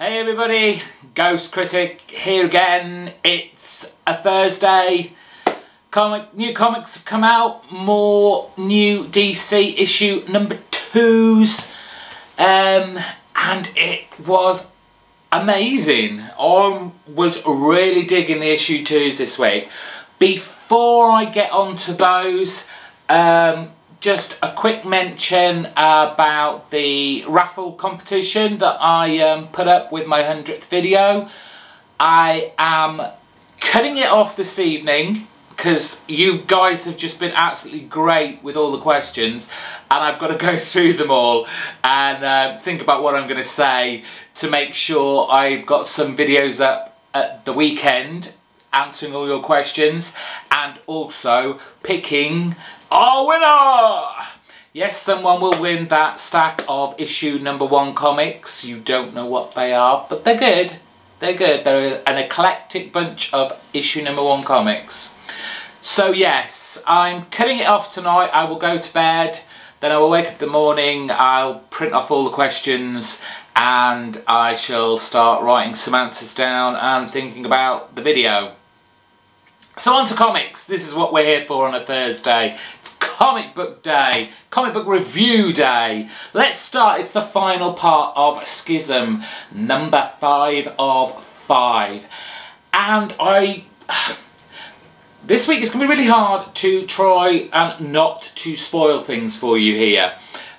Hey everybody, Ghost Critic here again. It's a Thursday. Comic new comics have come out. More new DC issue number twos, um, and it was amazing. I was really digging the issue twos this week. Before I get on to those, um, just a quick mention about the raffle competition that I um, put up with my 100th video. I am cutting it off this evening because you guys have just been absolutely great with all the questions and I've got to go through them all and uh, think about what I'm going to say to make sure I've got some videos up at the weekend answering all your questions and also picking our winner! Yes, someone will win that stack of issue number one comics. You don't know what they are, but they're good. They're good. They're an eclectic bunch of issue number one comics. So yes, I'm cutting it off tonight. I will go to bed. Then I will wake up in the morning. I'll print off all the questions and I shall start writing some answers down and thinking about the video. So on to comics. This is what we're here for on a Thursday. It's comic book day, comic book review day. Let's start. It's the final part of Schism, number five of five. And I... This week it's going to be really hard to try and not to spoil things for you here.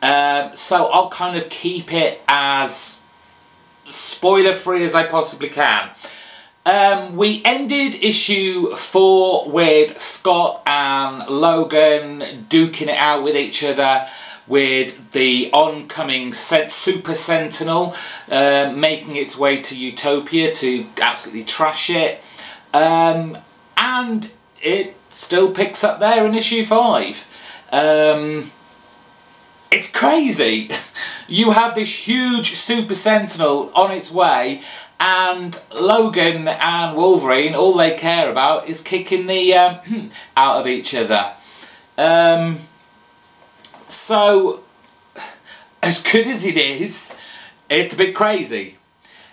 Um, so I'll kind of keep it as spoiler free as I possibly can. Um, we ended issue four with Scott and Logan duking it out with each other with the oncoming Super Sentinel uh, making its way to Utopia to absolutely trash it. Um, and it still picks up there in issue five. Um, it's crazy. You have this huge Super Sentinel on its way and Logan and Wolverine, all they care about is kicking the um, out of each other. Um, so, as good as it is, it's a bit crazy.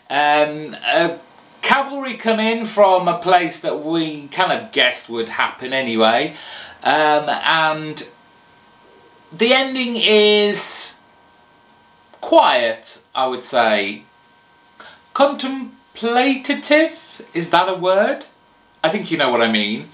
Um, uh, cavalry come in from a place that we kind of guessed would happen anyway, um, and the ending is quiet, I would say contemplative, is that a word? I think you know what I mean.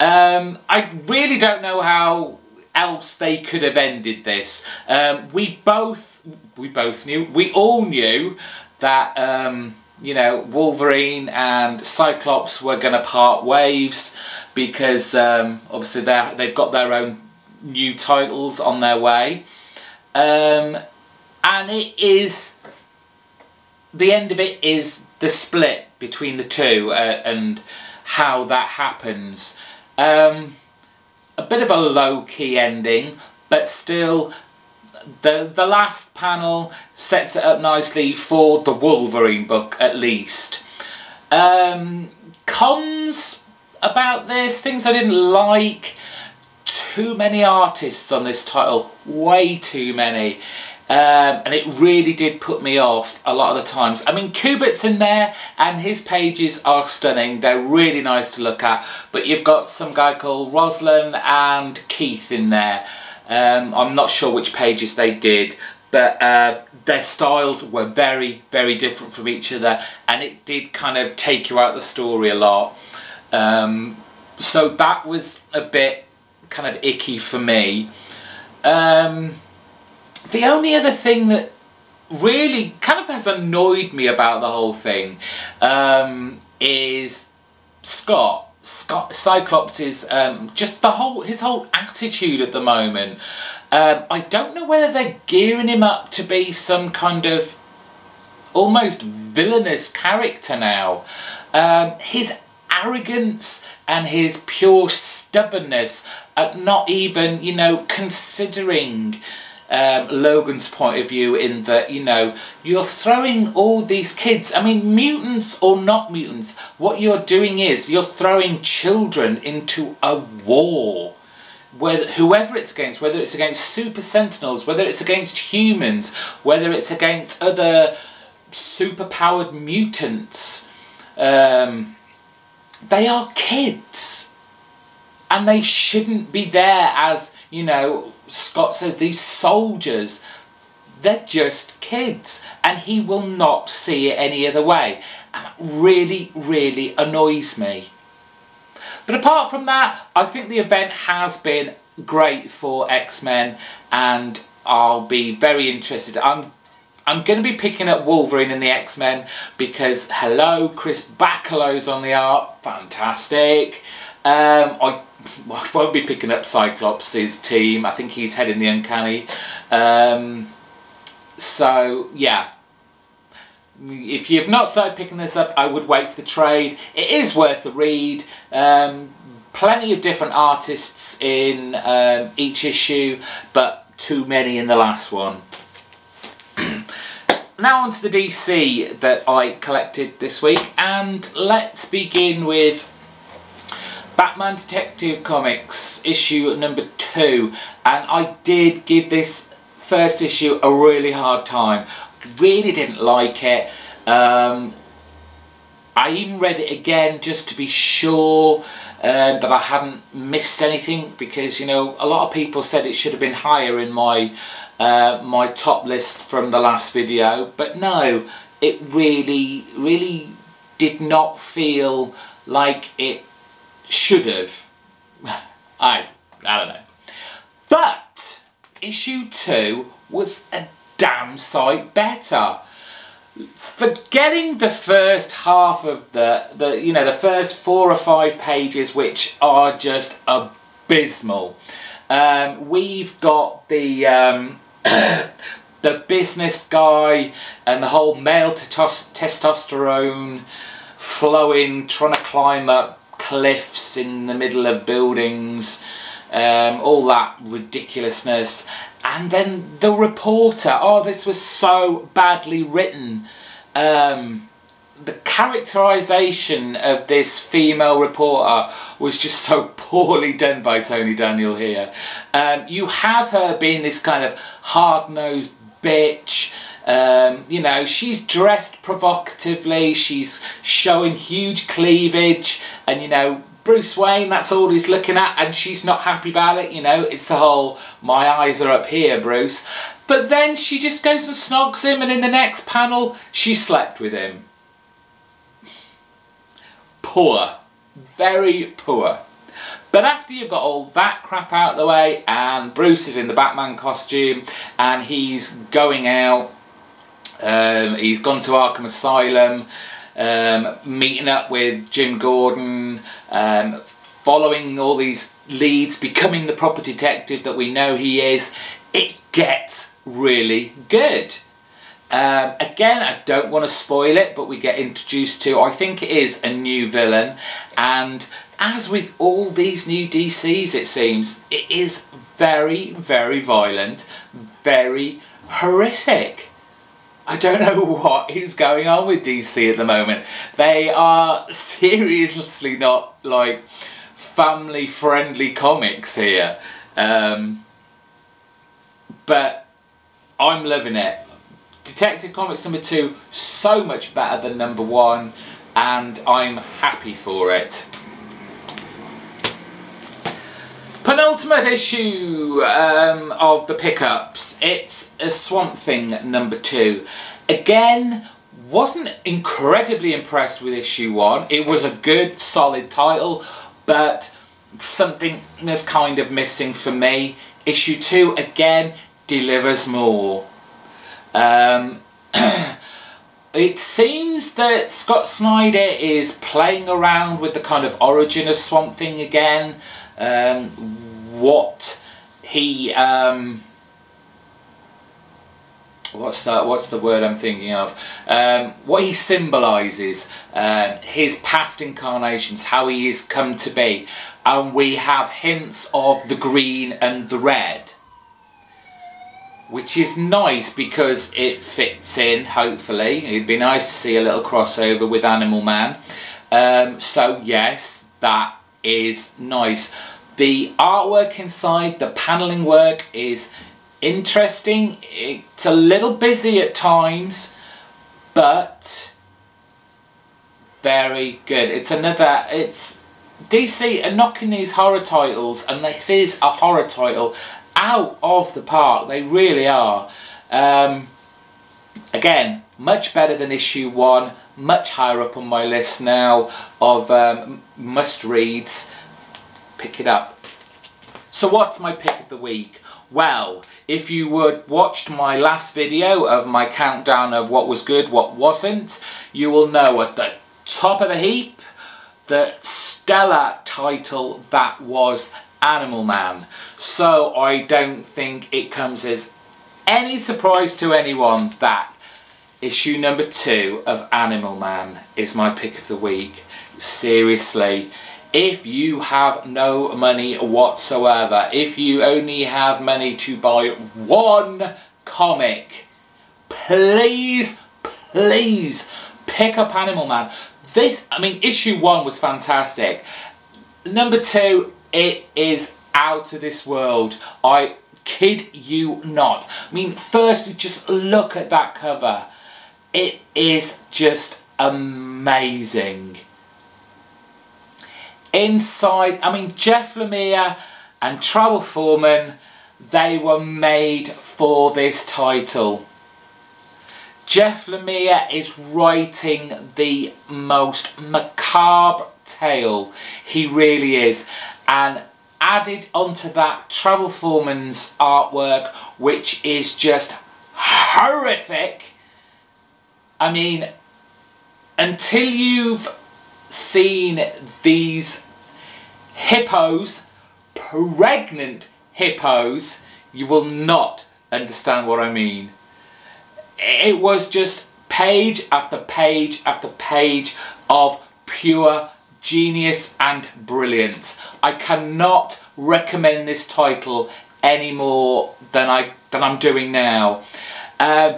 Um, I really don't know how else they could have ended this. Um, we both, we both knew, we all knew that, um, you know, Wolverine and Cyclops were going to part waves because um, obviously they they've got their own new titles on their way. Um, and it is the end of it is the split between the two uh, and how that happens. Um, a bit of a low-key ending, but still the the last panel sets it up nicely for the Wolverine book at least. Um, cons about this, things I didn't like, too many artists on this title, way too many. Um, and it really did put me off a lot of the times. I mean, Kubert's in there and his pages are stunning. They're really nice to look at. But you've got some guy called Roslan and Keith in there. Um, I'm not sure which pages they did, but uh, their styles were very, very different from each other. And it did kind of take you out the story a lot. Um, so that was a bit kind of icky for me. Um, the only other thing that really kind of has annoyed me about the whole thing um, is Scott. Scott Cyclops is um, just the whole his whole attitude at the moment. Um, I don't know whether they're gearing him up to be some kind of almost villainous character now. Um, his arrogance and his pure stubbornness at not even, you know, considering um, Logan's point of view in that, you know, you're throwing all these kids, I mean, mutants or not mutants, what you're doing is you're throwing children into a war. Whether, whoever it's against, whether it's against super sentinels, whether it's against humans, whether it's against other superpowered mutants. Um, they are kids. And they shouldn't be there as, you know, Scott says, these soldiers. They're just kids. And he will not see it any other way. And it really, really annoys me. But apart from that, I think the event has been great for X-Men and I'll be very interested. I'm I'm going to be picking up Wolverine and the X-Men because hello, Chris Bachalo's on the art, fantastic. Um, I, I won't be picking up Cyclops' team. I think he's heading the Uncanny. Um, so yeah, if you've not started picking this up, I would wait for the trade. It is worth a read. Um, plenty of different artists in um, each issue, but too many in the last one. now on to the DC that I collected this week, and let's begin with Batman Detective Comics issue number two. And I did give this first issue a really hard time. Really didn't like it. Um, I even read it again just to be sure um, that I hadn't missed anything because you know a lot of people said it should have been higher in my uh, my top list from the last video but no it really really did not feel like it should have. I I don't know. But issue 2 was a damn sight better. Forgetting the first half of the the you know the first four or five pages which are just abysmal. Um, we've got the um, the business guy and the whole male testosterone flowing trying to climb up cliffs in the middle of buildings um, all that ridiculousness. And then the reporter oh this was so badly written. Um, the characterization of this female reporter was just so poorly done by Tony Daniel here. Um, you have her being this kind of hard-nosed bitch um, you know, she's dressed provocatively, she's showing huge cleavage, and you know, Bruce Wayne, that's all he's looking at, and she's not happy about it, you know. It's the whole, my eyes are up here, Bruce. But then she just goes and snogs him, and in the next panel, she slept with him. Poor. Very poor. But after you've got all that crap out of the way, and Bruce is in the Batman costume, and he's going out, um, he's gone to Arkham Asylum, um, meeting up with Jim Gordon, um, following all these leads, becoming the proper detective that we know he is, it gets really good. Um, again, I don't want to spoil it, but we get introduced to, I think it is a new villain, and as with all these new DCs, it seems, it is very, very violent, very horrific. I don't know what is going on with DC at the moment. They are seriously not like family friendly comics here. Um, but I'm loving it. Detective Comics number two, so much better than number one, and I'm happy for it. Penultimate issue um, of the pickups. It's a Swamp Thing number two. Again, wasn't incredibly impressed with issue one. It was a good, solid title, but something is kind of missing for me. Issue two, again, delivers more. Um, it seems that Scott Snyder is playing around with the kind of origin of Swamp Thing again um, what he um, what's that what's the word I'm thinking of? Um, what he symbolizes um, his past incarnations how he has come to be. And we have hints of the green and the red. Which is nice because it fits in hopefully. It'd be nice to see a little crossover with Animal Man. Um, so yes that is nice. The artwork inside, the paneling work is interesting. It's a little busy at times, but very good. It's another, it's, DC are knocking these horror titles, and this is a horror title, out of the park. They really are. Um, again, much better than issue one, much higher up on my list now of um, must reads. Pick it up. So what's my pick of the week? Well, if you would watched my last video of my countdown of what was good, what wasn't, you will know at the top of the heap, the stellar title that was Animal Man. So I don't think it comes as any surprise to anyone that issue number two of Animal Man is my pick of the week. Seriously, if you have no money whatsoever, if you only have money to buy one comic, please, please pick up Animal Man. This, I mean, issue one was fantastic. Number two, it is out of this world. I kid you not. I mean, firstly, just look at that cover. It is just amazing. Inside, I mean, Jeff Lemire and Travel Foreman, they were made for this title. Jeff Lemire is writing the most macabre tale. He really is. And added onto that Travel Foreman's artwork, which is just horrific. I mean, until you've seen these hippos, pregnant hippos, you will not understand what I mean it was just page after page after page of pure genius and brilliance. I cannot recommend this title any more than I than I'm doing now. Um,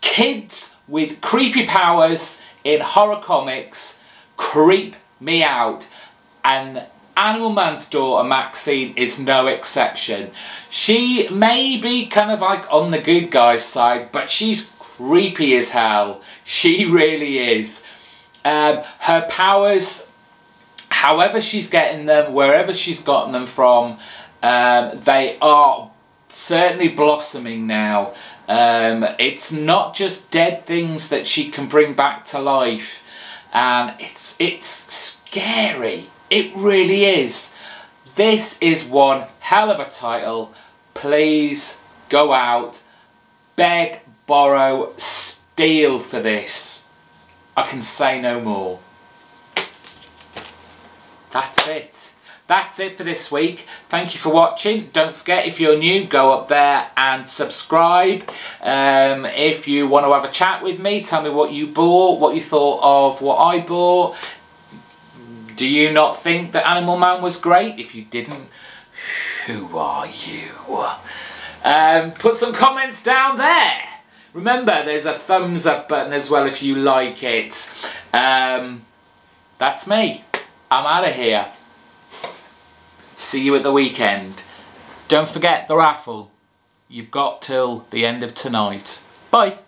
kids with creepy powers in horror comics creep me out and Animal Man's daughter Maxine is no exception. She may be kind of like on the good guy's side but she's creepy as hell. She really is. Um, her powers, however she's getting them, wherever she's gotten them from, um, they are certainly blossoming now. Um, it's not just dead things that she can bring back to life. And it's, it's scary. It really is. This is one hell of a title. Please go out, beg, borrow, steal for this. I can say no more. That's it. That's it for this week. Thank you for watching. Don't forget, if you're new, go up there and subscribe. Um, if you want to have a chat with me, tell me what you bought, what you thought of what I bought. Do you not think that Animal Man was great? If you didn't, who are you? Um, put some comments down there. Remember, there's a thumbs up button as well if you like it. Um, that's me. I'm out of here. See you at the weekend. Don't forget the raffle. You've got till the end of tonight. Bye.